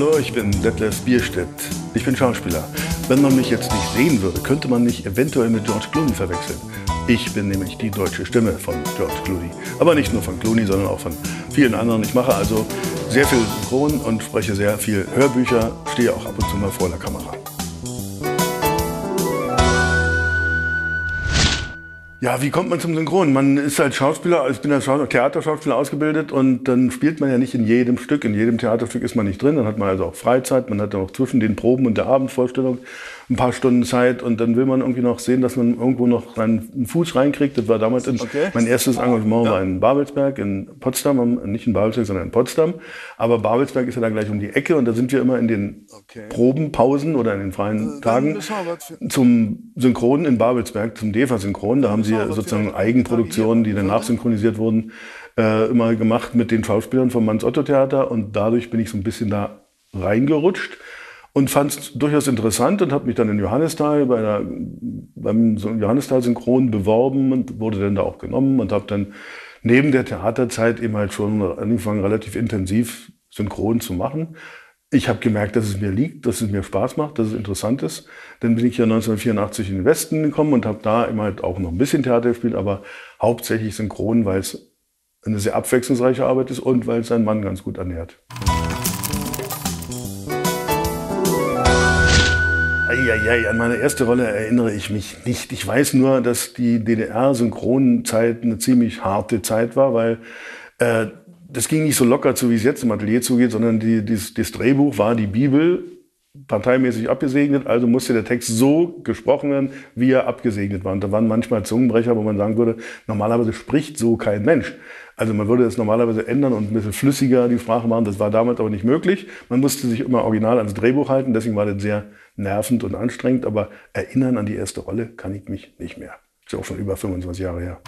Hallo, ich bin Detlef Bierstedt. Ich bin Schauspieler. Wenn man mich jetzt nicht sehen würde, könnte man mich eventuell mit George Clooney verwechseln. Ich bin nämlich die deutsche Stimme von George Clooney. Aber nicht nur von Clooney, sondern auch von vielen anderen. Ich mache also sehr viel Synchron und spreche sehr viel Hörbücher, stehe auch ab und zu mal vor der Kamera. Ja, wie kommt man zum Synchron? Man ist als Schauspieler, ich bin als Theaterschauspieler ausgebildet und dann spielt man ja nicht in jedem Stück. In jedem Theaterstück ist man nicht drin. Dann hat man also auch Freizeit. Man hat auch zwischen den Proben und der Abendvorstellung ein paar Stunden Zeit und dann will man irgendwie noch sehen, dass man irgendwo noch seinen Fuß reinkriegt. Das war damals in, okay. mein erstes Engagement ja. war in Babelsberg, in Potsdam, nicht in Babelsberg, sondern in Potsdam. Aber Babelsberg ist ja dann gleich um die Ecke und da sind wir immer in den okay. Probenpausen oder in den freien äh, Tagen zum Synchron in Babelsberg, zum DEFA-Synchron. Da haben sie sozusagen Eigenproduktionen, die dann nachsynchronisiert wurden, äh, immer gemacht mit den Schauspielern vom Manns-Otto-Theater und dadurch bin ich so ein bisschen da reingerutscht und fand es durchaus interessant und habe mich dann in Johannisthal bei einer, beim Johannisthal-Synchron beworben und wurde dann da auch genommen und habe dann neben der Theaterzeit eben halt schon angefangen, relativ intensiv synchron zu machen. Ich habe gemerkt, dass es mir liegt, dass es mir Spaß macht, dass es interessant ist. Dann bin ich ja 1984 in den Westen gekommen und habe da immer halt auch noch ein bisschen Theater gespielt, aber hauptsächlich synchron, weil es eine sehr abwechslungsreiche Arbeit ist und weil es einen Mann ganz gut ernährt. Eieiei, an meine erste Rolle erinnere ich mich nicht. Ich weiß nur, dass die DDR-Synchronzeit eine ziemlich harte Zeit war, weil äh, das ging nicht so locker zu, wie es jetzt im Atelier zugeht, sondern die, dieses, das Drehbuch war die Bibel parteimäßig abgesegnet, also musste der Text so gesprochen werden, wie er abgesegnet war. Und da waren manchmal Zungenbrecher, wo man sagen würde, normalerweise spricht so kein Mensch. Also man würde es normalerweise ändern und ein bisschen flüssiger die Sprache machen. Das war damals aber nicht möglich. Man musste sich immer original ans Drehbuch halten, deswegen war das sehr nervend und anstrengend. Aber erinnern an die erste Rolle kann ich mich nicht mehr. Ist ja auch schon über 25 Jahre her.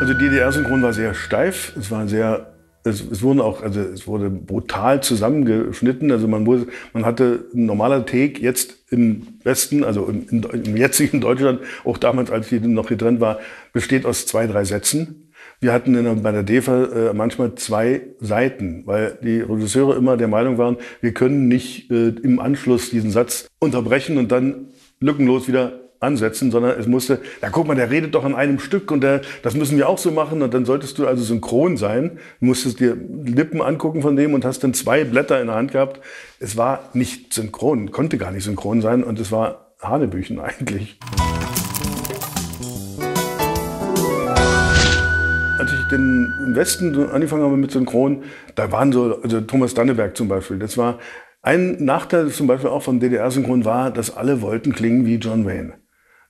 Also DDR-Synchron war sehr steif. Es war sehr es, es wurden auch, also es wurde brutal zusammengeschnitten. Also man wurde, man hatte ein normaler Take jetzt im Westen, also im, im jetzigen Deutschland, auch damals, als ich noch getrennt war, besteht aus zwei, drei Sätzen. Wir hatten in, bei der DEFA äh, manchmal zwei Seiten, weil die Regisseure immer der Meinung waren, wir können nicht äh, im Anschluss diesen Satz unterbrechen und dann lückenlos wieder ansetzen, sondern es musste, da guck mal, der redet doch an einem Stück und der, das müssen wir auch so machen und dann solltest du also synchron sein, musstest dir Lippen angucken von dem und hast dann zwei Blätter in der Hand gehabt. Es war nicht synchron, konnte gar nicht synchron sein und es war Hanebüchen eigentlich. Als ich den Westen angefangen habe mit Synchron, da waren so, also Thomas Danneberg zum Beispiel, das war ein Nachteil zum Beispiel auch vom DDR-Synchron war, dass alle wollten klingen wie John Wayne.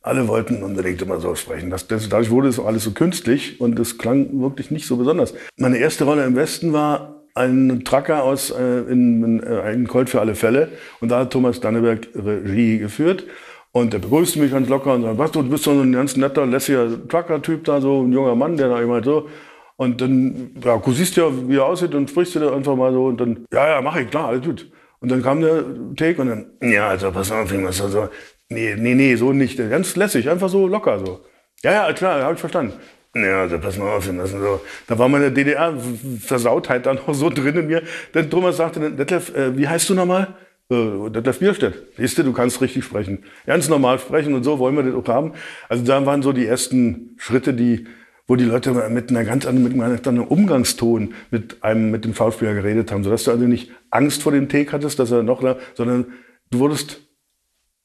Alle wollten unbedingt immer so sprechen. Das, das, dadurch wurde es auch alles so künstlich und es klang wirklich nicht so besonders. Meine erste Rolle im Westen war ein Tracker aus äh, in, in, äh, ein Colt für alle Fälle und da hat Thomas Danneberg Regie geführt und der begrüßte mich ganz locker und sagt, was du bist so ein ganz netter, lässiger Trucker-Typ da, so ein junger Mann, der da immer so und dann, ja, du siehst ja, wie er aussieht und sprichst du da einfach mal so und dann, ja, ja, mach ich, klar, alles gut. Und dann kam der Take und dann, ja, also pass auf, was also, Nee, nee, nee, so nicht. Ganz lässig, einfach so locker so. Ja, ja, klar, habe ich verstanden. Ja, also pass mal auf, das so. Da war meine DDR-Versautheit dann noch so drin in mir. Denn Thomas sagte, Detlef, äh, wie heißt du nochmal? Äh, Detlef Bierstedt. Siehst du, du kannst richtig sprechen. Ganz normal sprechen und so wollen wir das auch haben. Also da waren so die ersten Schritte, die, wo die Leute mit einer ganz anderen, mit einem anderen Umgangston mit einem, mit dem Schauspieler geredet haben, sodass du also nicht Angst vor dem Take hattest, dass er noch, sondern du wurdest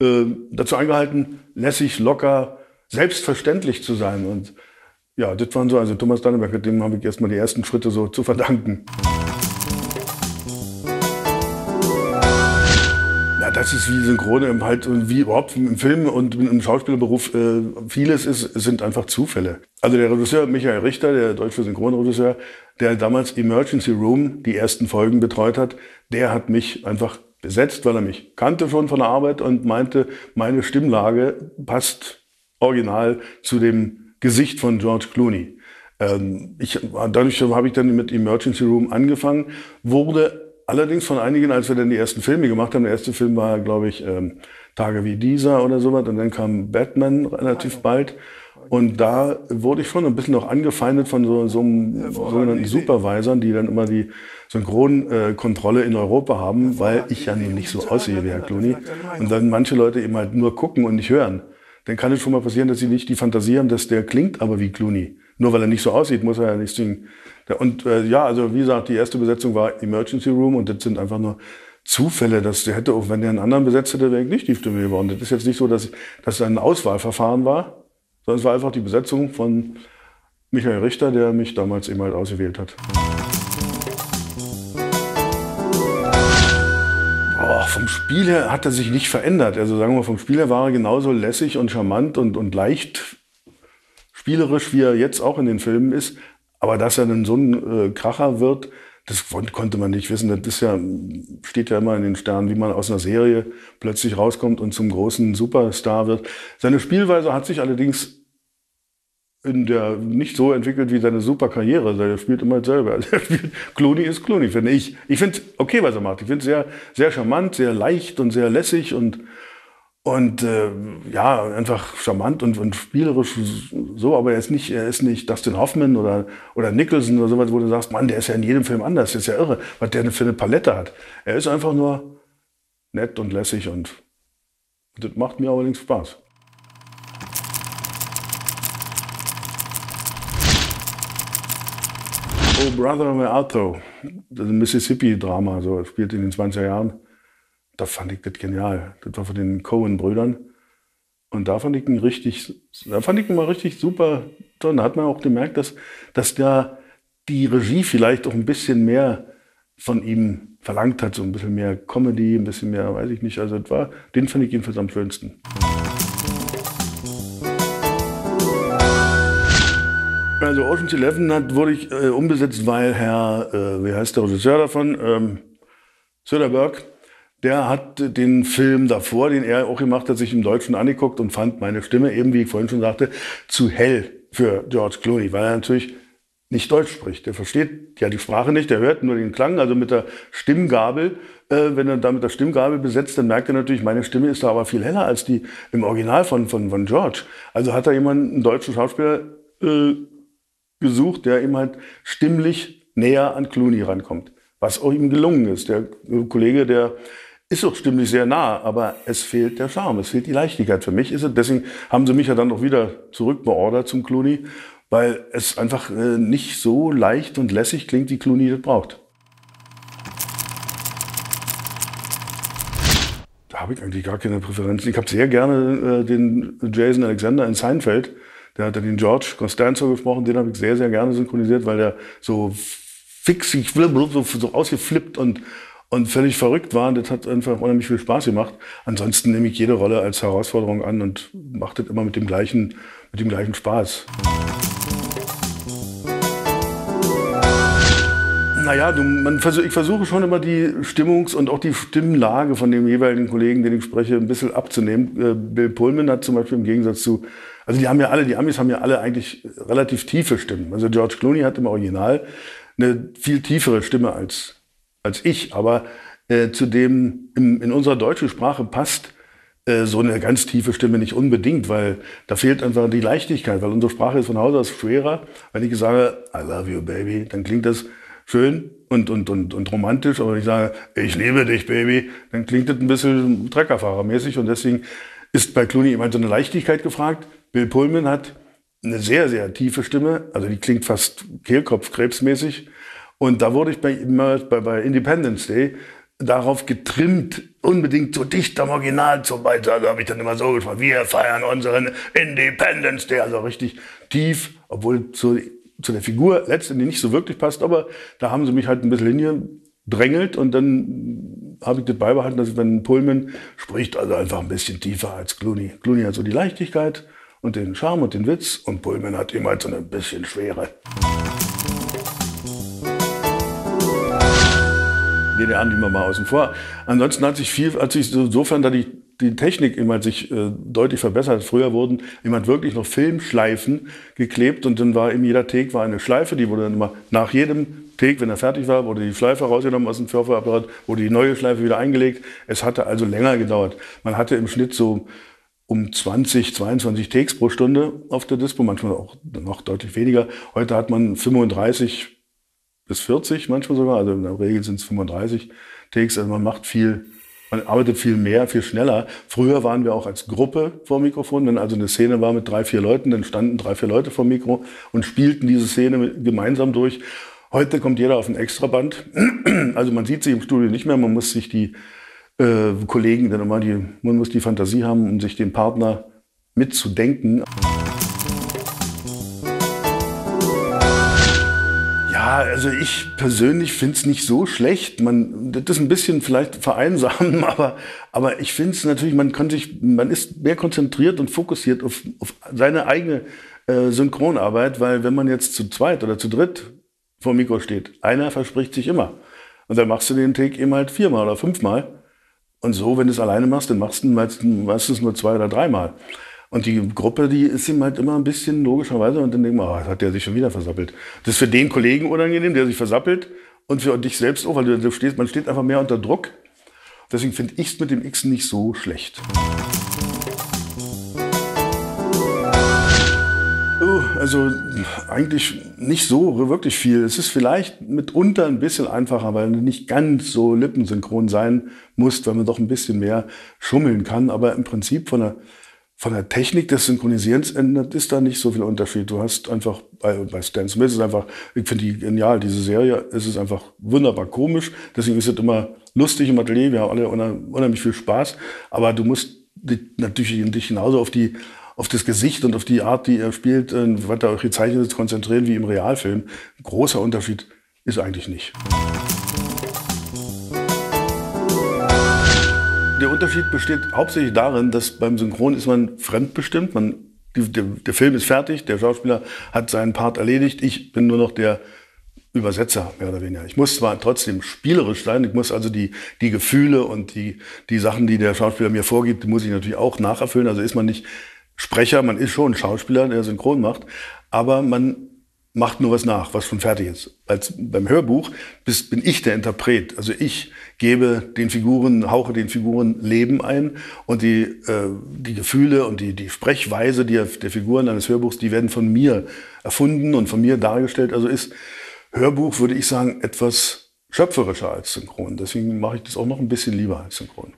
äh, dazu eingehalten, lässig, locker, selbstverständlich zu sein. Und ja, das waren so, also Thomas Danneberg, dem habe ich erstmal die ersten Schritte so zu verdanken. Ja, das ist wie Synchrone, halt wie überhaupt im Film und im Schauspielerberuf äh, vieles ist, sind einfach Zufälle. Also der Regisseur Michael Richter, der deutsche Synchronregisseur, der damals Emergency Room die ersten Folgen betreut hat, der hat mich einfach besetzt, weil er mich kannte schon von der Arbeit und meinte, meine Stimmlage passt original zu dem Gesicht von George Clooney. Ähm, ich, dadurch habe ich dann mit Emergency Room angefangen, wurde allerdings von einigen, als wir dann die ersten Filme gemacht haben, der erste Film war, glaube ich, ähm, Tage wie dieser oder sowas, und dann kam Batman relativ bald. Und da wurde ich schon ein bisschen noch angefeindet von so, so einem sogenannten Supervisern, die dann immer die Synchronkontrolle in Europa haben, weil ich ja nicht so aussehe wie Herr Clooney. Und dann manche Leute eben halt nur gucken und nicht hören. Dann kann es schon mal passieren, dass sie nicht die Fantasie haben, dass der klingt aber wie Clooney. Nur weil er nicht so aussieht, muss er ja nicht singen. Und äh, ja, also wie gesagt, die erste Besetzung war Emergency Room und das sind einfach nur Zufälle, dass der hätte auch, wenn der einen anderen besetzt hätte, wäre ich nicht die Stimme geworden. Das ist jetzt nicht so, dass, dass ein Auswahlverfahren war, sondern es war einfach die Besetzung von Michael Richter, der mich damals eben halt ausgewählt hat. Oh, vom Spiel her hat er sich nicht verändert. Also sagen wir, vom Spiel her war er genauso lässig und charmant und, und leicht spielerisch, wie er jetzt auch in den Filmen ist. Aber dass er dann so ein äh, Kracher wird, das konnte man nicht wissen. Das ist ja, steht ja immer in den Sternen, wie man aus einer Serie plötzlich rauskommt und zum großen Superstar wird. Seine Spielweise hat sich allerdings in der nicht so entwickelt wie seine Superkarriere. Er spielt immer selber. Also Clooney ist Clooney, finde ich. Ich finde okay, was er macht. Ich finde es sehr, sehr charmant, sehr leicht und sehr lässig und und äh, ja, einfach charmant und, und spielerisch so, aber er ist nicht, er ist nicht Dustin Hoffman oder, oder Nicholson oder sowas, wo du sagst, Mann, der ist ja in jedem Film anders, das ist ja irre, was der für eine Palette hat. Er ist einfach nur nett und lässig und das macht mir allerdings Spaß. Oh Brother, where art thou? Das ist ein Mississippi-Drama, so spielt in den 20er Jahren da fand ich das genial. Das war von den Cohen-Brüdern. Und da fand ich ihn richtig, da fand ich ihn mal richtig super. Da hat man auch gemerkt, dass, dass da die Regie vielleicht auch ein bisschen mehr von ihm verlangt hat, so ein bisschen mehr Comedy, ein bisschen mehr, weiß ich nicht. Also das war, den fand ich jedenfalls am schönsten. Also Ocean's Eleven hat, wurde ich äh, umgesetzt, weil Herr, äh, wie heißt der Regisseur davon, ähm, Söderberg, der hat den Film davor, den er auch gemacht hat, sich im Deutschen angeguckt und fand meine Stimme eben, wie ich vorhin schon sagte, zu hell für George Clooney, weil er natürlich nicht Deutsch spricht. Der versteht ja die Sprache nicht, der hört nur den Klang, also mit der Stimmgabel. Äh, wenn er da mit der Stimmgabel besetzt, dann merkt er natürlich, meine Stimme ist da aber viel heller als die im Original von, von, von George. Also hat er jemanden, einen deutschen Schauspieler, äh, gesucht, der ihm halt stimmlich näher an Clooney rankommt. Was auch ihm gelungen ist. Der Kollege, der ist auch stimmlich sehr nah, aber es fehlt der Charme, es fehlt die Leichtigkeit. Für mich ist es, deswegen haben sie mich ja dann auch wieder zurückbeordert zum Clooney, weil es einfach äh, nicht so leicht und lässig klingt, wie Clooney das braucht. Da habe ich eigentlich gar keine Präferenzen. Ich habe sehr gerne äh, den Jason Alexander in Seinfeld, der hat ja den George Costanzo gesprochen, den habe ich sehr, sehr gerne synchronisiert, weil der so fix, so, so ausgeflippt und und völlig verrückt waren. Das hat einfach unheimlich viel Spaß gemacht. Ansonsten nehme ich jede Rolle als Herausforderung an und mache das immer mit dem gleichen, mit dem gleichen Spaß. Naja, du, man ich versuche schon immer die Stimmungs- und auch die Stimmlage von dem jeweiligen Kollegen, den ich spreche, ein bisschen abzunehmen. Äh, Bill Pullman hat zum Beispiel im Gegensatz zu, also die haben ja alle, die Amis haben ja alle eigentlich relativ tiefe Stimmen. Also George Clooney hat im Original eine viel tiefere Stimme als als ich, aber äh, zu dem in, in unserer deutschen Sprache passt äh, so eine ganz tiefe Stimme nicht unbedingt, weil da fehlt einfach die Leichtigkeit, weil unsere Sprache ist von Hause aus schwerer. Wenn ich sage, I love you, baby, dann klingt das schön und, und, und, und romantisch, aber wenn ich sage, ich liebe dich, Baby, dann klingt das ein bisschen Treckerfahrermäßig und deswegen ist bei Clooney immer so eine Leichtigkeit gefragt. Bill Pullman hat eine sehr, sehr tiefe Stimme, also die klingt fast Kehlkopfkrebsmäßig. Und da wurde ich bei, bei, bei Independence Day darauf getrimmt, unbedingt so dicht am Original zu beitragen. Also habe ich dann immer so gesprochen, wir feiern unseren Independence Day, also richtig tief, obwohl zu, zu der Figur letztendlich nicht so wirklich passt, aber da haben sie mich halt ein bisschen hingedrängelt und dann habe ich das beibehalten, dass wenn Pullman spricht, also einfach ein bisschen tiefer als Clooney. Clooney hat so die Leichtigkeit und den Charme und den Witz und Pullman hat immer halt so ein bisschen Schwere. DDR nehmen wir mal außen vor. Ansonsten hat sich viel, hat sich insofern, da die, die Technik immer sich äh, deutlich verbessert. Früher wurden jemand wirklich noch Filmschleifen geklebt und dann war in jeder Take war eine Schleife, die wurde dann immer nach jedem Take, wenn er fertig war, wurde die Schleife rausgenommen aus dem Surferapparat, wurde die neue Schleife wieder eingelegt. Es hatte also länger gedauert. Man hatte im Schnitt so um 20, 22 Takes pro Stunde auf der Dispo, manchmal auch noch deutlich weniger. Heute hat man 35 bis 40 manchmal sogar, also in der Regel sind es 35 Takes, also man macht viel, man arbeitet viel mehr, viel schneller. Früher waren wir auch als Gruppe vor Mikrofon, wenn also eine Szene war mit drei, vier Leuten, dann standen drei, vier Leute vor Mikro und spielten diese Szene gemeinsam durch. Heute kommt jeder auf ein Extraband. Also man sieht sich im Studio nicht mehr, man muss sich die äh, Kollegen dann immer die, man muss die Fantasie haben, um sich den Partner mitzudenken. Ja, also ich persönlich finde es nicht so schlecht. Man, das ist ein bisschen vielleicht vereinsamen, aber, aber ich finde es natürlich, man kann sich, man ist mehr konzentriert und fokussiert auf, auf seine eigene äh, Synchronarbeit, weil wenn man jetzt zu zweit oder zu dritt vor dem Mikro steht, einer verspricht sich immer. Und dann machst du den Take eben halt viermal oder fünfmal. Und so, wenn du es alleine machst, dann machst du meistens nur zwei oder dreimal. Und die Gruppe, die ist ihm halt immer ein bisschen logischerweise und dann denkt man, oh, hat der sich schon wieder versappelt. Das ist für den Kollegen unangenehm, der sich versappelt und für dich selbst auch, weil du, du stehst, man steht einfach mehr unter Druck. Deswegen finde ich es mit dem X nicht so schlecht. also eigentlich nicht so wirklich viel. Es ist vielleicht mitunter ein bisschen einfacher, weil du nicht ganz so lippensynchron sein musst, weil man doch ein bisschen mehr schummeln kann. Aber im Prinzip von der, von der Technik des Synchronisierens ändert ist da nicht so viel Unterschied. Du hast einfach bei, bei Stan Smith ist einfach, ich finde die genial, diese Serie, es ist einfach wunderbar komisch. Deswegen ist es immer lustig im Atelier. Wir haben alle unheimlich viel Spaß. Aber du musst natürlich dich genauso auf die auf das Gesicht und auf die Art, die er spielt, äh, weiter eure Zeichnungen zu konzentrieren wie im Realfilm. Großer Unterschied ist eigentlich nicht. Unterschied besteht hauptsächlich darin, dass beim Synchron ist man fremdbestimmt. Man, die, der, der Film ist fertig, der Schauspieler hat seinen Part erledigt. Ich bin nur noch der Übersetzer, mehr oder weniger. Ich muss zwar trotzdem spielerisch sein, ich muss also die, die Gefühle und die, die Sachen, die der Schauspieler mir vorgibt, muss ich natürlich auch nacherfüllen. Also ist man nicht Sprecher, man ist schon Schauspieler, der synchron macht, aber man macht nur was nach, was schon fertig ist. Als beim Hörbuch bist, bin ich der Interpret. Also ich gebe den Figuren, hauche den Figuren Leben ein und die, äh, die Gefühle und die, die Sprechweise der, der Figuren eines Hörbuchs, die werden von mir erfunden und von mir dargestellt. Also ist Hörbuch, würde ich sagen, etwas schöpferischer als Synchron. Deswegen mache ich das auch noch ein bisschen lieber als Synchron.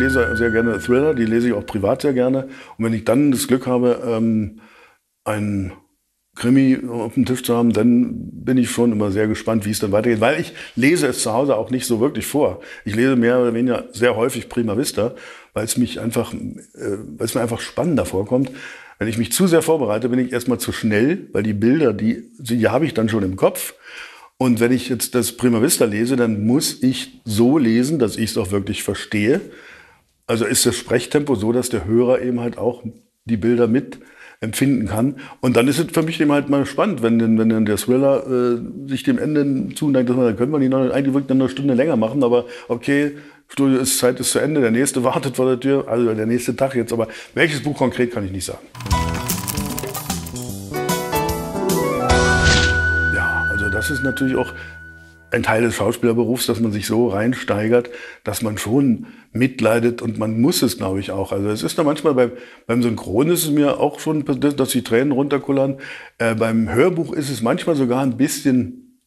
Lese sehr gerne Thriller, die lese ich auch privat sehr gerne. Und wenn ich dann das Glück habe, ähm, ein Krimi auf dem Tisch zu haben, dann bin ich schon immer sehr gespannt, wie es dann weitergeht, weil ich lese es zu Hause auch nicht so wirklich vor. Ich lese mehr oder weniger sehr häufig Prima Vista, weil es mich einfach, äh, weil es mir einfach spannender vorkommt. Wenn ich mich zu sehr vorbereite, bin ich erstmal zu schnell, weil die Bilder, die, die habe ich dann schon im Kopf. Und wenn ich jetzt das Prima Vista lese, dann muss ich so lesen, dass ich es auch wirklich verstehe. Also ist das Sprechtempo so, dass der Hörer eben halt auch die Bilder mit empfinden kann. Und dann ist es für mich eben halt mal spannend, wenn, wenn dann der Thriller äh, sich dem Ende zuneigt, dass man, dann können wir die noch, eigentlich wirklich eine Stunde länger machen, aber okay, Studio ist Zeit ist zu Ende, der nächste wartet vor der Tür, also der nächste Tag jetzt, aber welches Buch konkret kann ich nicht sagen. Ja, also das ist natürlich auch ein Teil des Schauspielerberufs, dass man sich so reinsteigert, dass man schon mitleidet und man muss es, glaube ich, auch. Also es ist da manchmal beim, beim Synchron ist es mir auch schon, dass die Tränen runterkullern. Äh, beim Hörbuch ist es manchmal sogar ein bisschen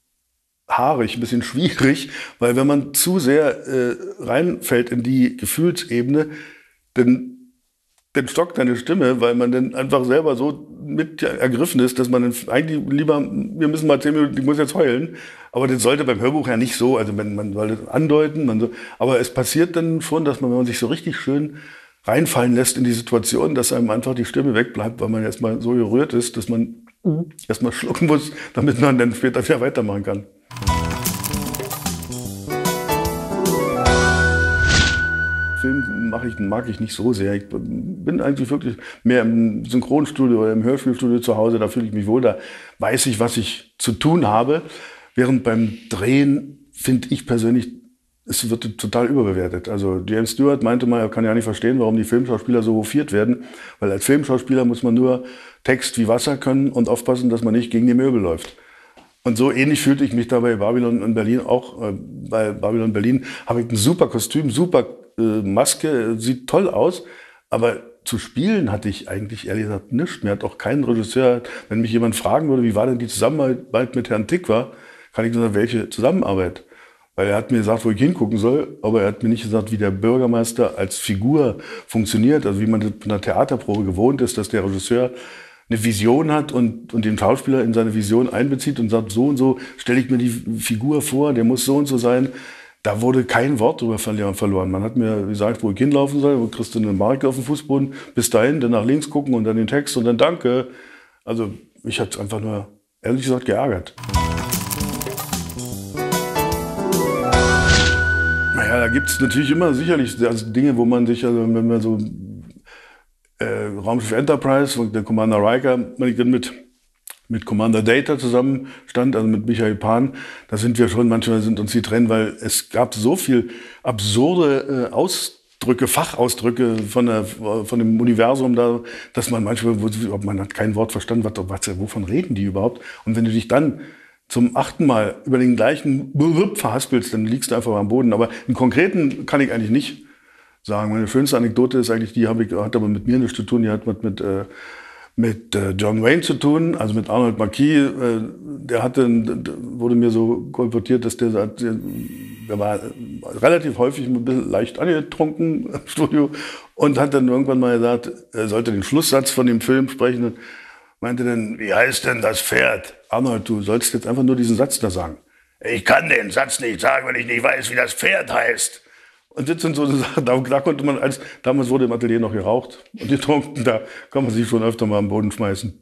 haarig, ein bisschen schwierig, weil wenn man zu sehr äh, reinfällt in die Gefühlsebene, dann dann stockt deine Stimme, weil man dann einfach selber so mit ergriffen ist, dass man dann eigentlich lieber, wir müssen mal zehn Minuten, ich muss jetzt heulen. Aber das sollte beim Hörbuch ja nicht so, also man, man sollte andeuten, man so, aber es passiert dann schon, dass man, wenn man sich so richtig schön reinfallen lässt in die Situation, dass einem einfach die Stimme wegbleibt, weil man erstmal so gerührt ist, dass man mhm. erstmal schlucken muss, damit man dann später wieder weitermachen kann. Mache ich, mag ich nicht so sehr. Ich bin eigentlich wirklich mehr im Synchronstudio oder im Hörspielstudio zu Hause. Da fühle ich mich wohl. Da weiß ich, was ich zu tun habe. Während beim Drehen finde ich persönlich, es wird total überbewertet. Also James Stewart meinte mal, er kann ja nicht verstehen, warum die Filmschauspieler so hofiert werden. Weil als Filmschauspieler muss man nur Text wie Wasser können und aufpassen, dass man nicht gegen die Möbel läuft. Und so ähnlich fühlte ich mich da bei Babylon in Berlin auch. Äh, bei Babylon Berlin habe ich ein super Kostüm, super Maske, sieht toll aus. Aber zu spielen hatte ich eigentlich ehrlich gesagt nichts. Mir hat auch kein Regisseur, wenn mich jemand fragen würde, wie war denn die Zusammenarbeit mit Herrn Tick war, kann ich nur sagen, welche Zusammenarbeit? Weil er hat mir gesagt, wo ich hingucken soll, aber er hat mir nicht gesagt, wie der Bürgermeister als Figur funktioniert, also wie man von der Theaterprobe gewohnt ist, dass der Regisseur eine Vision hat und, und den Schauspieler in seine Vision einbezieht und sagt, so und so stelle ich mir die Figur vor, der muss so und so sein. Da wurde kein Wort drüber verloren. Man hat mir gesagt, wo ich hinlaufen soll, wo kriegst du eine Marke auf dem Fußboden, bis dahin, dann nach links gucken und dann den Text und dann Danke. Also mich hat es einfach nur, ehrlich gesagt, geärgert. Naja, da gibt es natürlich immer sicherlich also Dinge, wo man sich, also wenn man so äh, Raumschiff Enterprise, wo der Commander Riker, wenn ich dann mit, mit Commander Data zusammen stand, also mit Michael Pan, da sind wir schon, manchmal sind uns die Tränen, weil es gab so viel absurde äh, Ausdrücke, Fachausdrücke von, der, von dem Universum da, dass man manchmal, man hat kein Wort verstanden, was, was, wovon reden die überhaupt? Und wenn du dich dann zum achten Mal über den gleichen verhaspelst, dann liegst du einfach am Boden. Aber im Konkreten kann ich eigentlich nicht sagen. Meine schönste Anekdote ist eigentlich, die habe ich, hat aber mit mir nichts zu tun, die hat mit, mit, äh, mit äh, John Wayne zu tun, also mit Arnold Marquis. Äh, der hatte, wurde mir so kolportiert, dass der, der war relativ häufig ein bisschen leicht angetrunken im Studio und hat dann irgendwann mal gesagt, er sollte den Schlusssatz von dem Film sprechen und meinte dann, wie heißt denn das Pferd? Arnold, du sollst jetzt einfach nur diesen Satz da sagen. Ich kann den Satz nicht sagen, wenn ich nicht weiß, wie das Pferd heißt. Und das sind so Sachen, da, da konnte man als, damals wurde im Atelier noch geraucht und getrunken, da kann man sich schon öfter mal am Boden schmeißen.